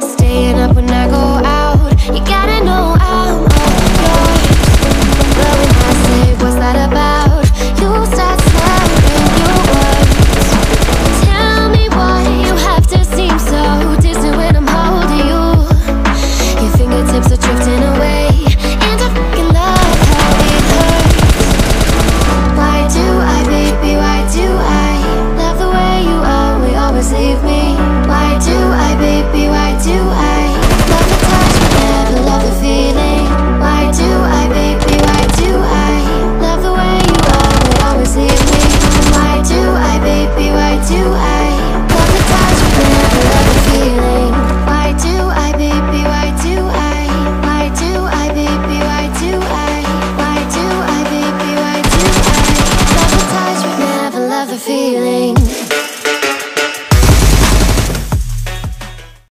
Staying up when I feeling.